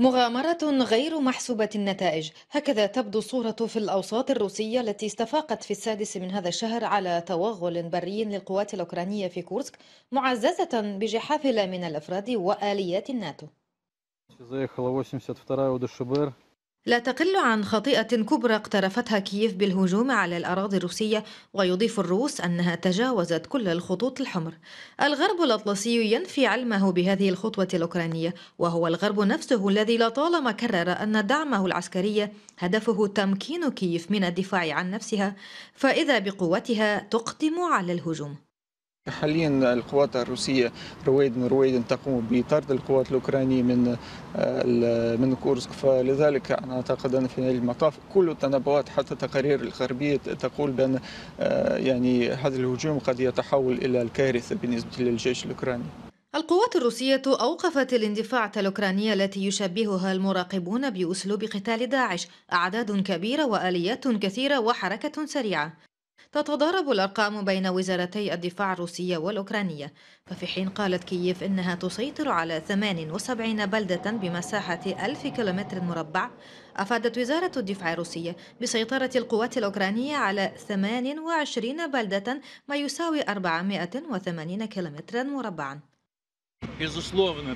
مغامرة غير محسوبة النتائج. هكذا تبدو الصورة في الأوساط الروسية التي استفاقت في السادس من هذا الشهر على توغل بري للقوات الأوكرانية في كورسك معززة بجحافل من الأفراد وآليات الناتو. لا تقل عن خطيئة كبرى اقترفتها كييف بالهجوم على الأراضي الروسية ويضيف الروس أنها تجاوزت كل الخطوط الحمر. الغرب الأطلسي ينفي علمه بهذه الخطوة الأوكرانية وهو الغرب نفسه الذي لطالما كرر أن دعمه العسكري هدفه تمكين كييف من الدفاع عن نفسها فإذا بقوتها تقدم على الهجوم. حاليا القوات الروسية رويدا رويدا تقوم بطرد القوات الأوكرانية من من كورسك. فلذلك أنا أعتقد أن في المطاف كل التنبؤات حتى تقارير الغربية تقول بأن يعني هذا الهجوم قد يتحول إلى الكارثة بالنسبة للجيش الأوكراني. القوات الروسية أوقفت الاندفاع الأوكرانية التي يشبهها المراقبون بأسلوب قتال داعش. أعداد كبيرة وآليات كثيرة وحركة سريعة. تتضارب الأرقام بين وزارتي الدفاع الروسية والأوكرانية. ففي حين قالت كييف إنها تسيطر على 78 بلدة بمساحة 1000 كيلومتر مربع أفادت وزارة الدفاع الروسية بسيطرة القوات الأوكرانية على 28 بلدة ما يساوي 480 كيلومترا مربعا.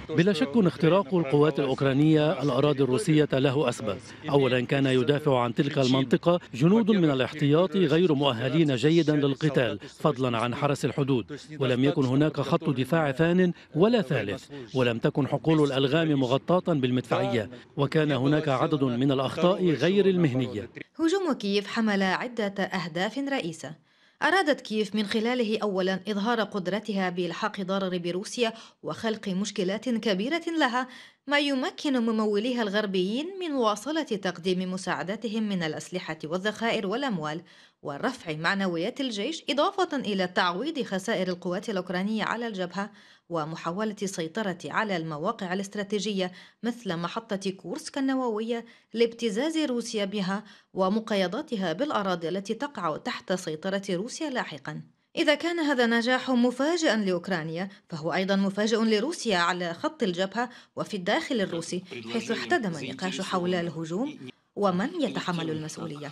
بلا شك اختراق القوات الأوكرانية الأراضي الروسية له أسباب. أولا كان يدافع عن تلك المنطقة جنود من الاحتياط غير مؤهلين جيدا للقتال فضلا عن حرس الحدود. ولم يكن هناك خط دفاع ثان ولا ثالث. ولم تكن حقول الألغام مغطاة بالمدفعية. وكان هناك عدد من الأخطاء غير المهنية. هجوم كييف حمل عدة أهداف رئيسة. أرادت كييف من خلاله أولا إظهار قدرتها بإلحاق ضرر بروسيا وخلق مشكلات كبيرة لها ما يمكن مموليها الغربيين من مواصلة تقديم مساعداتهم من الأسلحة والذخائر والأموال. ورفع معنويات الجيش إضافة إلى تعويض خسائر القوات الأوكرانية على الجبهة ومحاولة السيطرة على المواقع الاستراتيجية مثل محطة كورسك النووية لابتزاز روسيا بها ومقايضتها بالأراضي التي تقع تحت سيطرة روسيا لاحقاً. إذا كان هذا نجاح مفاجئا لأوكرانيا فهو أيضا مفاجئ لروسيا على خط الجبهة وفي الداخل الروسي حيث احتدم النقاش حول الهجوم ومن يتحمل المسؤولية.